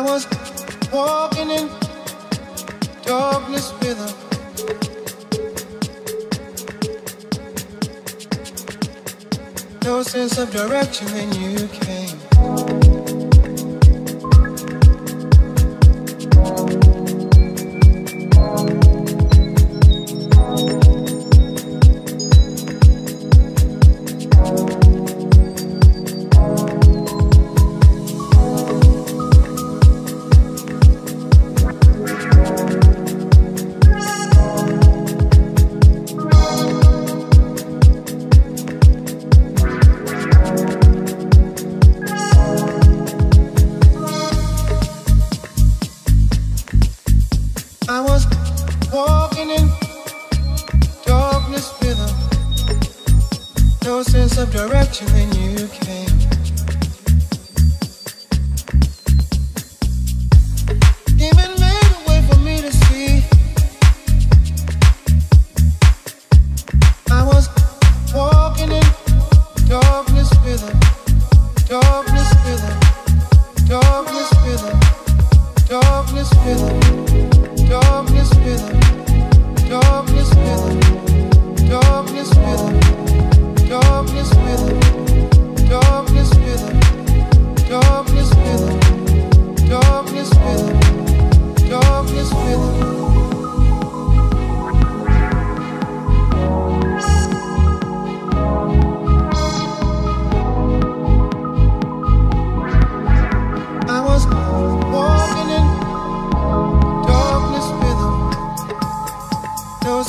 was walking in darkness with her. No sense of direction when you came. Of direction when you came. Even made a way for me to see. I was walking in darkness with. Darkness with. Darkness with. Darkness with. Darkness with.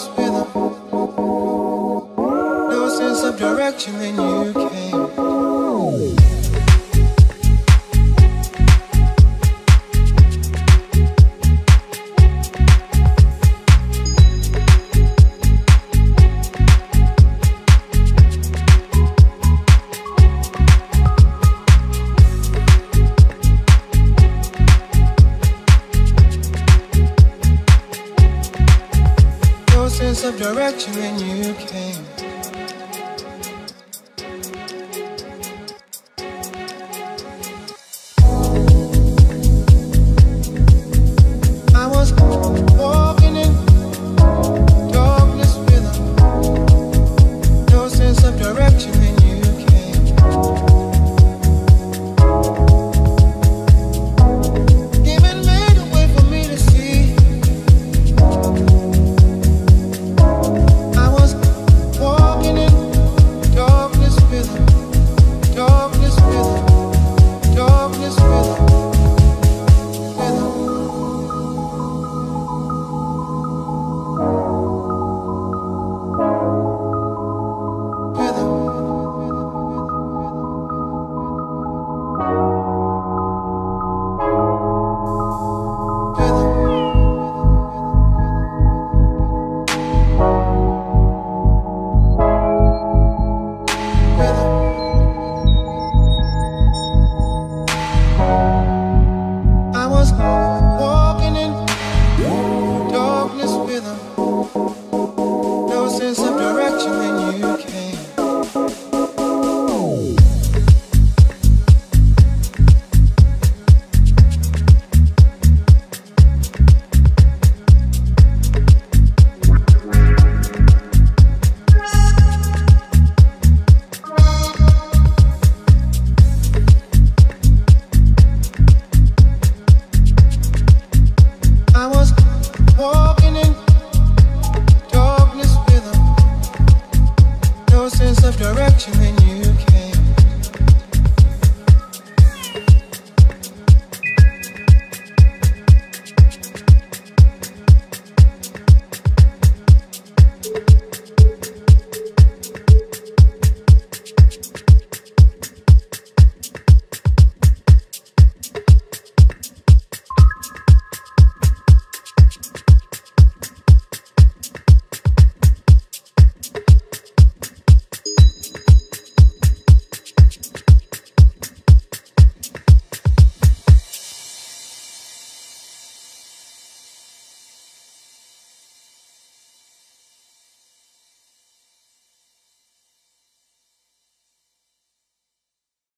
lost rhythm, no sense of direction, and you direction you came.